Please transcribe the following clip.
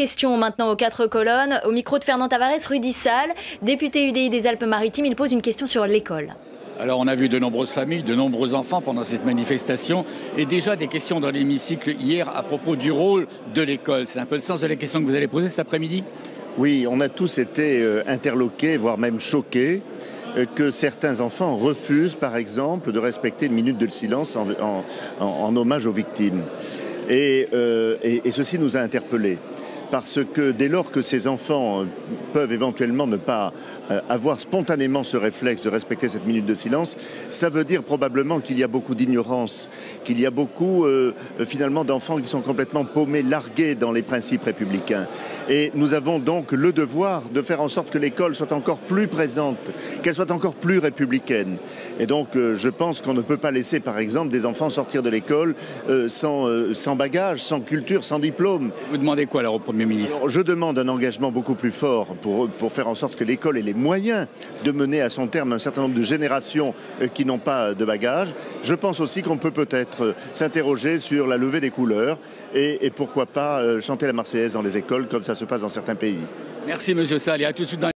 Question maintenant aux quatre colonnes. Au micro de Fernand Tavares, Rudy Salle, député UDI des Alpes-Maritimes, il pose une question sur l'école. Alors on a vu de nombreuses familles, de nombreux enfants pendant cette manifestation et déjà des questions dans l'hémicycle hier à propos du rôle de l'école. C'est un peu le sens de la question que vous allez poser cet après-midi? Oui, on a tous été euh, interloqués, voire même choqués euh, que certains enfants refusent, par exemple, de respecter une minute de silence en, hommage aux victimes. Euh, et, et ceci nous a interpellés parce que dès lors que ces enfants peuvent éventuellement ne pas euh, avoir spontanément ce réflexe de respecter cette minute de silence, ça veut dire probablement qu'il y a beaucoup d'ignorance, qu'il y a beaucoup euh, finalement d'enfants qui sont complètement paumés, largués dans les principes républicains. Et nous avons donc le devoir de faire en sorte que l'école soit encore plus présente, qu'elle soit encore plus républicaine. Et donc euh, je pense qu'on ne peut pas laisser par exemple des enfants sortir de l'école sans, sans bagage, sans culture, sans diplôme. Vous demandez quoi alors au Premier ministre Je demande un engagement beaucoup plus fort pour, pour faire en sorte que l'école ait les moyens de mener à son terme un certain nombre de générations euh, qui n'ont pas de bagages. Je pense aussi qu'on peut peut-être euh, s'interroger sur la levée des couleurs et, pourquoi pas euh, chanter la Marseillaise dans les écoles comme ça se passe dans certains pays. Merci Monsieur Sall et à tout de suite dans